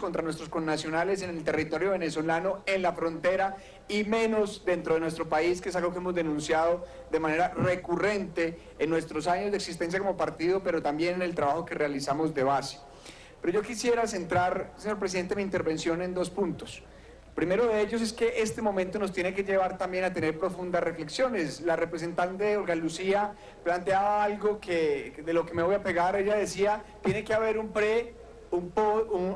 contra nuestros connacionales en el territorio venezolano, en la frontera y menos dentro de nuestro país, que es algo que hemos denunciado de manera recurrente en nuestros años de existencia como partido, pero también en el trabajo que realizamos de base. Pero yo quisiera centrar, señor presidente, mi intervención en dos puntos. Primero de ellos es que este momento nos tiene que llevar también a tener profundas reflexiones. La representante Olga Lucía planteaba algo que, de lo que me voy a pegar. Ella decía, tiene que haber un pre, un,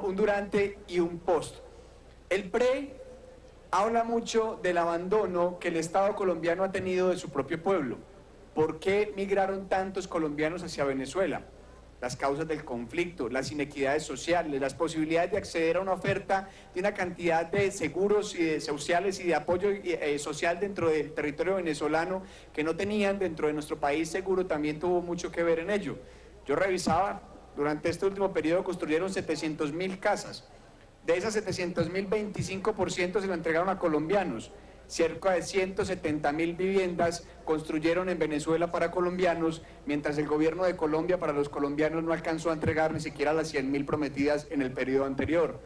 un, durante y un post. El pre habla mucho del abandono que el Estado colombiano ha tenido de su propio pueblo. ¿Por qué migraron tantos colombianos hacia Venezuela? Las causas del conflicto, las inequidades sociales, las posibilidades de acceder a una oferta de una cantidad de seguros y de sociales y de apoyo eh, social dentro del territorio venezolano que no tenían dentro de nuestro país seguro también tuvo mucho que ver en ello. Yo revisaba durante este último periodo construyeron 700 mil casas. De esas 700 mil, 25% se lo entregaron a colombianos. Cerca de 170 mil viviendas construyeron en Venezuela para colombianos, mientras el gobierno de Colombia para los colombianos no alcanzó a entregar ni siquiera las 100 mil prometidas en el periodo anterior.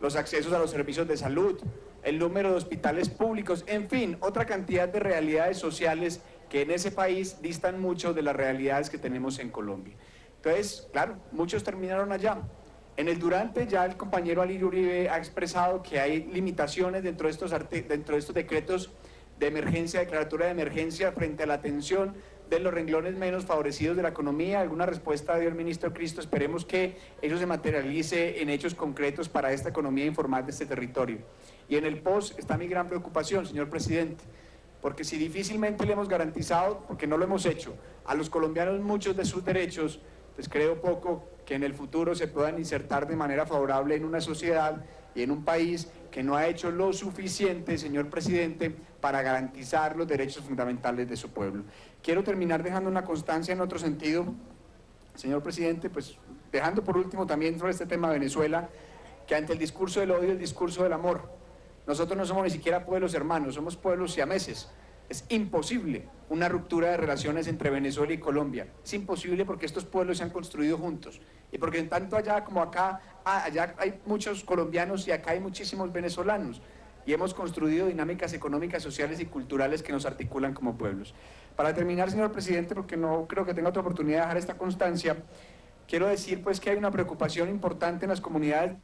Los accesos a los servicios de salud, el número de hospitales públicos, en fin, otra cantidad de realidades sociales que en ese país distan mucho de las realidades que tenemos en Colombia. Entonces, claro, muchos terminaron allá. En el durante ya el compañero Alirio Uribe ha expresado que hay limitaciones dentro de estos, dentro de estos decretos de emergencia, declaratura de emergencia frente a la atención de los renglones menos favorecidos de la economía. Alguna respuesta dio el ministro Cristo. Esperemos que eso se materialice en hechos concretos para esta economía informal de este territorio. Y en el POS está mi gran preocupación, señor presidente, porque si difícilmente le hemos garantizado, porque no lo hemos hecho, a los colombianos muchos de sus derechos, pues creo poco que en el futuro se puedan insertar de manera favorable en una sociedad y en un país que no ha hecho lo suficiente, señor presidente, para garantizar los derechos fundamentales de su pueblo. Quiero terminar dejando una constancia en otro sentido, señor presidente, pues dejando por último también sobre este tema de Venezuela, que ante el discurso del odio, el discurso del amor, nosotros no somos ni siquiera pueblos hermanos, somos pueblos siameses. Es imposible una ruptura de relaciones entre Venezuela y Colombia. Es imposible porque estos pueblos se han construido juntos. Y porque tanto allá como acá, ah, allá hay muchos colombianos y acá hay muchísimos venezolanos. Y hemos construido dinámicas económicas, sociales y culturales que nos articulan como pueblos. Para terminar, señor presidente, porque no creo que tenga otra oportunidad de dejar esta constancia, quiero decir pues que hay una preocupación importante en las comunidades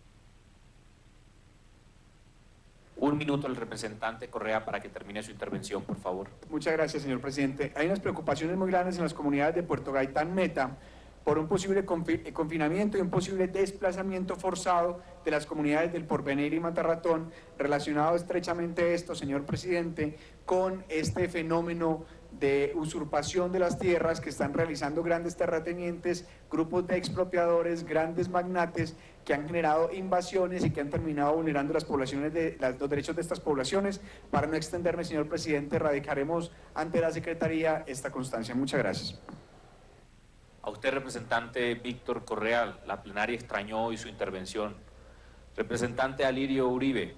un minuto el representante Correa para que termine su intervención, por favor. Muchas gracias, señor presidente. Hay unas preocupaciones muy grandes en las comunidades de Puerto Gaitán Meta por un posible confinamiento y un posible desplazamiento forzado de las comunidades del Porvenir y Matarratón, relacionado estrechamente esto, señor presidente, con este fenómeno de usurpación de las tierras que están realizando grandes terratenientes, grupos de expropiadores, grandes magnates que han generado invasiones y que han terminado vulnerando las poblaciones de los derechos de estas poblaciones. Para no extenderme, señor presidente, radicaremos ante la Secretaría esta constancia. Muchas gracias. A usted, representante Víctor Correa, la plenaria extrañó hoy su intervención. Representante Alirio Uribe.